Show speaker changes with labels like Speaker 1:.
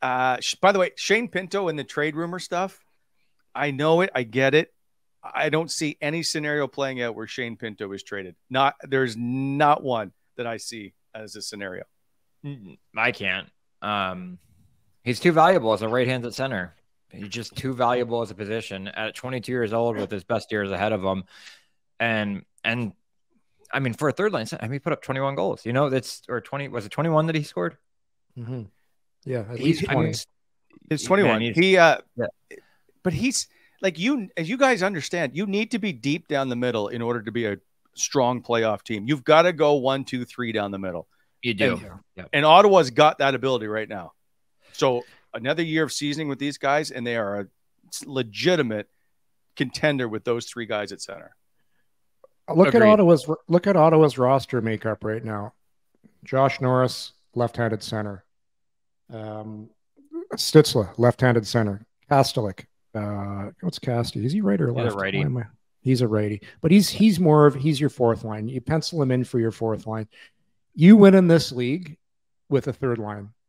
Speaker 1: Uh, by the way, Shane Pinto and the trade rumor stuff, I know it. I get it. I don't see any scenario playing out where Shane Pinto is traded. Not there's not one that I see as a scenario.
Speaker 2: I can't. Um, he's too valuable as a right-handed center. He's just too valuable as a position at 22 years old with his best years ahead of him, and and I mean for a third line, I mean he put up 21 goals. You know that's or 20 was it 21 that he scored?
Speaker 3: Mm-hmm. Yeah, at
Speaker 1: He's-
Speaker 3: least
Speaker 1: I mean,
Speaker 3: 20.
Speaker 1: It's 21.
Speaker 2: Man, he's-
Speaker 1: he uh
Speaker 2: Yeah.
Speaker 1: but he's like you as you guys understand, you need to be deep down the middle in order to be a strong playoff team. You've got to go one, two, three down the middle.
Speaker 2: You do.
Speaker 1: And- And Ottawa's got that ability right now. So another year of seasoning with these guys, and they are a legitimate contender with those three guys at center.
Speaker 3: Look
Speaker 2: Agreed.
Speaker 3: at Ottawa's look at Ottawa's roster makeup right now. Josh Norris, left-handed center. Um, Stützle, left-handed center. Kastelic. Uh, what's Casti? Is he right or
Speaker 2: He's a
Speaker 3: left?
Speaker 2: righty.
Speaker 3: Why am I- He's a righty, but he's he's more of he's your fourth line. You pencil him in for your fourth line. You win in this league with a third line.